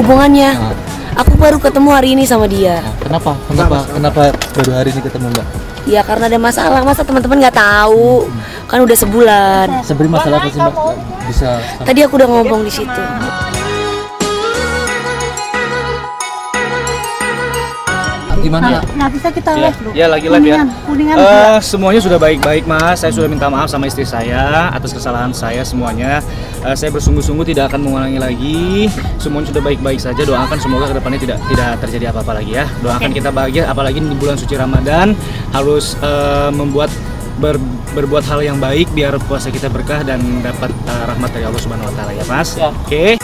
hubungannya. Ah. Aku baru ketemu hari ini sama dia. Nah, kenapa? Kenapa? Kenapa baru hari ini ketemu Mbak? Ya karena ada masalah, masa teman-teman nggak tahu. Kan udah sebulan. Sebenarnya masalah apa sih Mbak? Bisa Tadi aku udah ngomong di situ. Gimana? Nggak bisa kita Ya, live loh. ya lagi live ya. Kuningan, juga. semuanya sudah baik-baik mas. Saya sudah minta maaf sama istri saya atas kesalahan saya semuanya. Eh, saya bersungguh-sungguh tidak akan mengulangi lagi. Semuanya sudah baik-baik saja. Doakan semoga ke depannya tidak tidak terjadi apa-apa lagi ya. Doakan kita bahagia. Apalagi di bulan suci Ramadan harus eh, membuat ber- berbuat hal yang baik biar puasa kita berkah dan dapat eh, rahmat dari Allah Subhanahu Wa Taala ya mas. Oke.